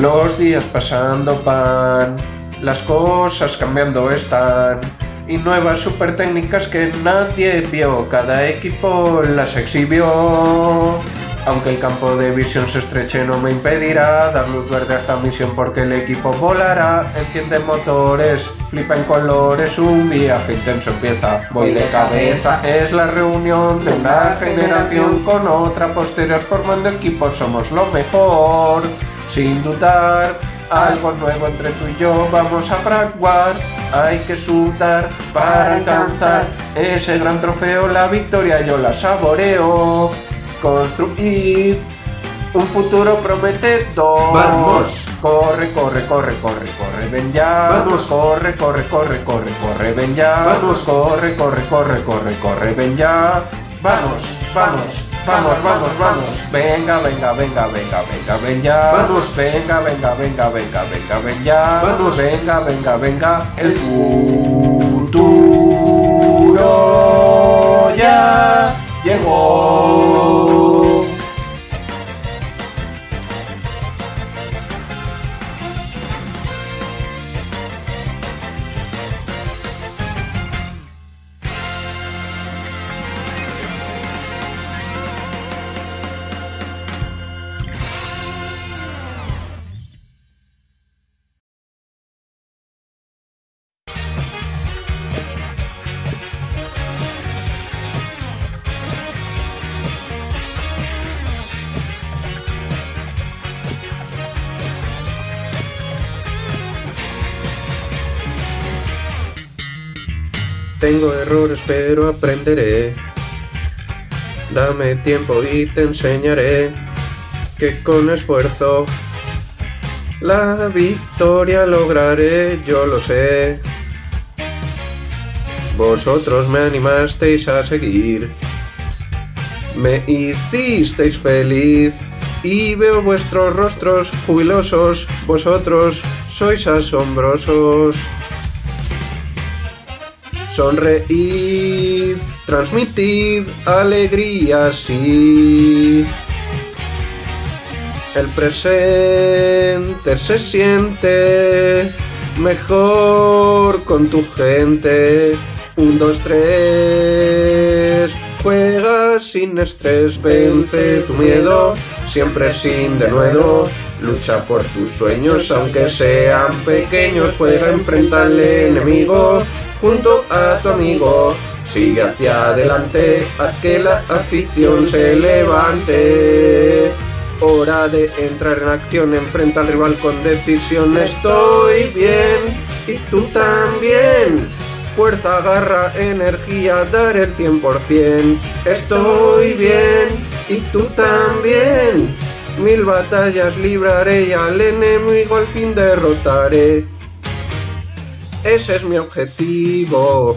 Los días pasando pan, las cosas cambiando están y nuevas super técnicas que nadie vio, cada equipo las exhibió. Aunque el campo de visión se estreche no me impedirá dar luz verde a esta misión porque el equipo volará, enciende motores, flipa en colores, un viaje intenso empieza, voy de cabeza, es la reunión de una generación con otra posterior formando equipos, somos lo mejor, sin dudar, algo nuevo entre tú y yo vamos a fraguar. Hay que sudar para alcanzar ese gran trofeo. La victoria yo la saboreo. Construir un futuro prometedor. Vamos. Corre, corre, corre, corre, corre, ven ya. Vamos. Corre, corre, corre, corre, corre, ven ya. Vamos. Corre, corre, corre, corre, corre, ven ya. Vamos, vamos. Vamos, vamos, vamos. Venga, venga, venga, venga, venga, ven ya. Vamos. Venga, venga, venga, venga, venga, ven ya. Vamos. Venga, venga, venga. El futuro ya llegó. Tengo errores pero aprenderé. Dame tiempo y te enseñaré que con esfuerzo la victoria lograré, yo lo sé. Vosotros me animasteis a seguir, me hicisteis feliz y veo vuestros rostros jubilosos, vosotros sois asombrosos. Sonreíd, transmitid alegría, sí. El presente se siente mejor con tu gente. Un, dos, tres. Juega sin estrés, vence tu miedo, siempre sin denuedo. Lucha por tus sueños, aunque sean pequeños. Juega, enfrenta al enemigo junto a tu amigo. Sigue hacia adelante, haz que la afición se levante. Hora de entrar en acción, enfrenta al rival con decisión. Estoy bien y tú también. Fuerza, garra, energía, dar el 100%. Estoy bien y tú también. Mil batallas libraré y al enemigo al fin derrotaré. Ese es mi objetivo.